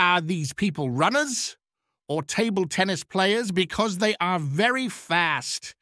Are these people runners or table tennis players? Because they are very fast.